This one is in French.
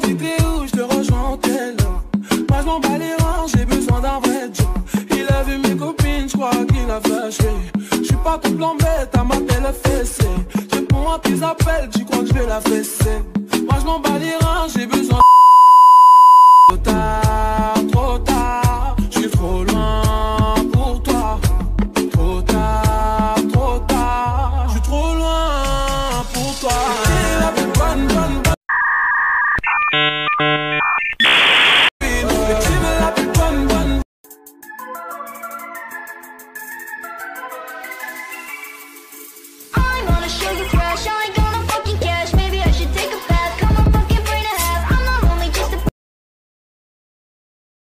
je te rejoins en Moi je m'en bats j'ai besoin d'un vrai joint. Il a vu mes copines, je crois qu'il a flashé. Je suis pas tout blanc bête, à ma télé fessée Je réponds à tes appels, tu crois que je vais la fesser. Moi je m'en bats les reins, j'ai besoin Trop tard, trop tard, je suis trop loin pour toi. Trop tard, trop tard, je suis trop loin pour toi.